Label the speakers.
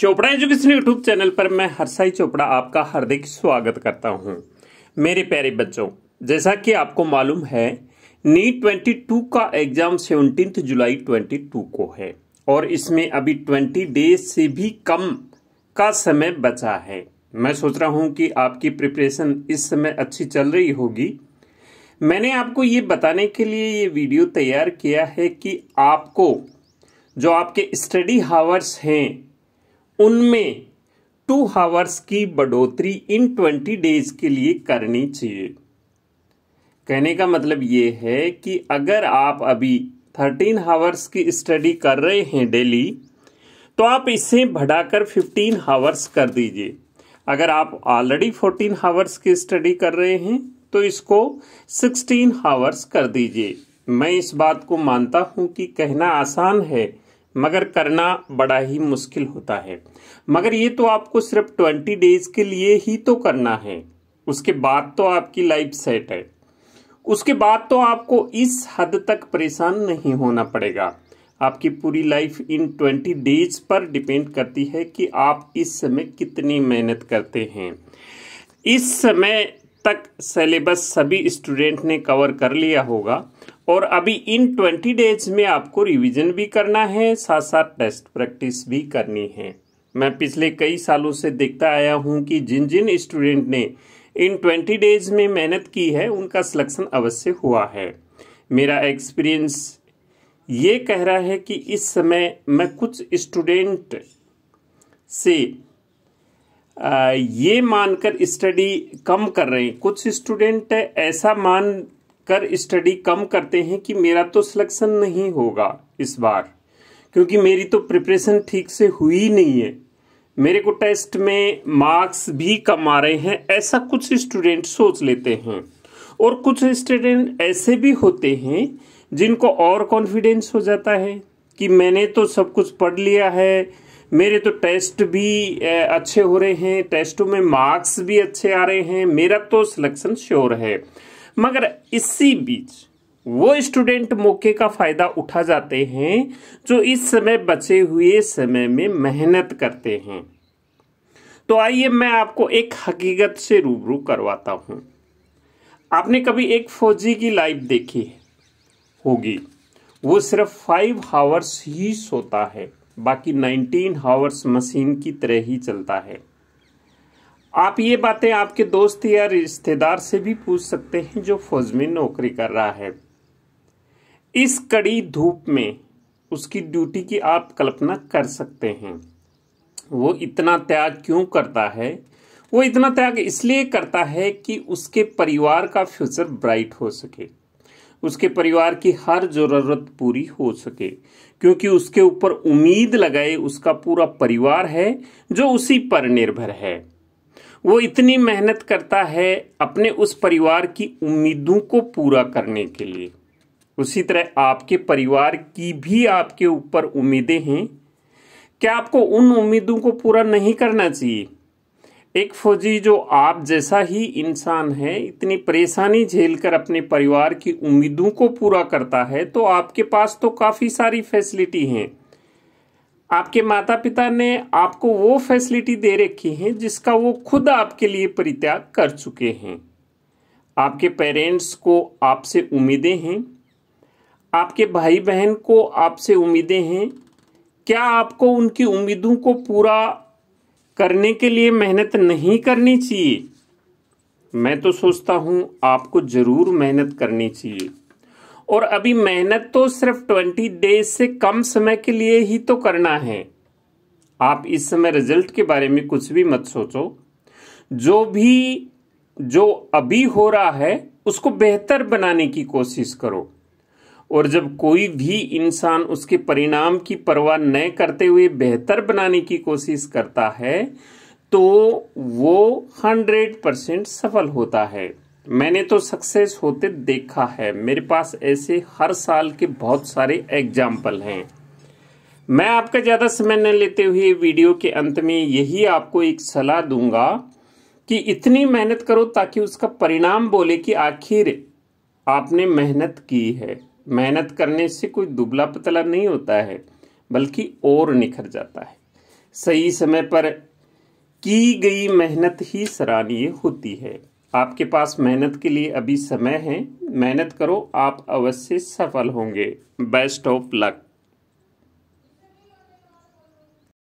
Speaker 1: Chopra education YouTube channel पर मैं हरसाई चोपड़ा आपका हार्दिक स्वागत करता हूँ। मेरे प्यारे बच्चों, जैसा कि आपको मालूम है, नीट 22 का एग्ज़ाम 17 जुलाई 22 को है और इसमें अभी 20 डेज़ से भी कम का समय बचा है। मैं सोच रहा हूँ कि आपकी प्रिपरेशन इस समय अच्छी चल रही होगी। मैंने आपको ये बताने के लिए ये वीडियो तैयार किया है कि आपको, जो आपके स्टडी हावर्स हैं उनमें टू हावर्स की बढ़ोतरी इन ट्वेंटी डेज़ के लिए करनी चाहिए। कहने का मतलब ये है कि अगर आप अभी थर्टीन हावर्स की स्टडी कर रहे हैं डेली तो आप इसे बढ़ाकर फिफ्टीन हावर्स कर दीजिए। अगर आप ऑलरेडी फोर्टीन हावर्स की स्टडी कर रहे हैं तो इसको सिक्सटीन हावर्स कर दीजिए। मैं इस बात को मानता हूँ कि कहना आसान है मगर करना बड़ा ही मुश्किल होता है। मगर ये तो आपको सिर्फ़ ट्वेंटी डेज़ के लिए ही तो करना है। उसके बाद तो आपकी लाइफ सेट है। उसके बाद तो आपको इस हद तक परेशान नहीं होना पड़ेगा। आपकी पूरी लाइफ इन ट्वेंटी डेज़ पर डिपेंड करती है कि आप इस समय कितनी मेहनत करते हैं। इस समय तक सिलेबस सभी स्टूडेंट ने कवर कर लिया होगा। और अभी इन ट्वेंटी डेज़ में आपको रिवीजन भी करना है साथ साथ टेस्ट प्रैक्टिस भी करनी है। मैं पिछले कई सालों से देखता आया हूँ कि जिन जिन स्टूडेंट ने इन ट्वेंटी डेज़ में मेहनत की है, उनका सिलेक्शन अवश्य हुआ है। मेरा एक्सपीरियंस ये कह रहा है कि इस समय मैं कुछ स्टूडेंट से ये मानकर स्टडी कम कर रहे हैं। कुछ स्टूडेंट ऐसा मान कर स्टडी कम करते हैं कि मेरा तो सिलेक्शन नहीं होगा इस बार। क्योंकि मेरी तो प्रिपरेशन ठीक से हुई नहीं है। मेरे को टेस्ट में मार्क्स भी कम आ रहे हैं, ऐसा कुछ स्टूडेंट सोच लेते हैं। और कुछ स्टूडेंट ऐसे भी होते हैं जिनको और कॉन्फिडेंस हो जाता है कि मैंने तो सब कुछ पढ़ लिया है, मेरे तो टेस्ट भी अच्छे हो रहे हैं टेस्टों में मार्क्स भी अच्छे आ रहे हैं, मेरा तो सिलेक्शन श्योर है। मगर इसी बीच वो स्टूडेंट मौके का फ़ायदा उठा जाते हैं जो इस समय बचे हुए समय में मेहनत करते हैं। तो आइए मैं आपको एक हकीकत से रूबरू करवाता हूँ। आपने कभी एक फौजी की लाइफ देखी होगी। वो सिर्फ़ फाइव हावर्स ही सोता है, बाकी नाइनटीन हावर्स मशीन की तरह ही चलता है। आप ये बातें आपके दोस्त या रिश्तेदार से भी पूछ सकते हैं जो फौज में नौकरी कर रहा है। इस कड़ी धूप में उसकी ड्यूटी की आप कल्पना कर सकते हैं। वो इतना त्याग क्यों करता है? वो इतना त्याग इसलिए करता है कि उसके परिवार का फ्यूचर ब्राइट हो सके। उसके परिवार की हर ज़रूरत पूरी हो सके, क्योंकि उसके ऊपर उम्मीद लगाए उसका पूरा परिवार है जो उसी पर निर्भर है। वो इतनी मेहनत करता है अपने उस परिवार की उम्मीदों को पूरा करने के लिए। उसी तरह आपके परिवार की भी आपके ऊपर उम्मीदें हैं। क्या आपको उन उम्मीदों को पूरा नहीं करना चाहिए? एक फौजी जो आप जैसा ही इंसान है, इतनी परेशानी झेलकर अपने परिवार की उम्मीदों को पूरा करता है तो आपके पास तो काफ़ी सारी फैसिलिटी हैं। आपके माता पिता ने आपको वो फैसिलिटी दे रखी है जिसका वो खुद आपके लिए परित्याग कर चुके हैं। आपके पेरेंट्स को आपसे उम्मीदें हैं। आपके भाई बहन को आपसे उम्मीदें हैं। क्या आपको उनकी उम्मीदों को पूरा करने के लिए मेहनत नहीं करनी चाहिए? मैं तो सोचता हूँ आपको ज़रूर मेहनत करनी चाहिए। और अभी मेहनत तो सिर्फ़ ट्वेंटी डेज़ से कम समय के लिए ही तो करना है। आप इस समय रिज़ल्ट के बारे में कुछ भी मत सोचो। जो भी, जो अभी हो रहा है, उसको बेहतर बनाने की कोशिश करो। और जब कोई भी इंसान उसके परिणाम की परवाह न करते हुए बेहतर बनाने की कोशिश करता है तो वो हंड्रेड परसेंट सफल होता है। मैंने तो सक्सेस होते देखा है। मेरे पास ऐसे हर साल के बहुत सारे एग्ज़ाम्पल हैं। मैं आपका ज़्यादा समय न लेते हुए वीडियो के अंत में यही आपको एक सलाह दूँगा कि इतनी मेहनत करो ताकि उसका परिणाम बोले कि आखिर आपने मेहनत की है। मेहनत करने से कोई दुबला पतला नहीं होता है, बल्कि और निखर जाता है। सही समय पर की गई मेहनत ही सराहनीय होती है। आपके पास मेहनत के लिए अभी समय है। मेहनत करो, आप अवश्य सफल होंगे। Best of luck.